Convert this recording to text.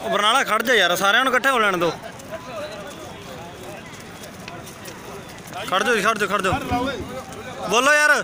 ਉਹ ਬਰਨਾਲਾ ਖੜ ਜਾ ਯਾਰ, ਸਾਰਿਆਂ ਨੂੰ ਇਕੱਠੇ ਹੋ ਲੈਣ ਦੋ। ਖੜ ਜਾ ਖੜ ਜਾ ਖੜ ਜਾ ਬੋਲੋ ਯਾਰ।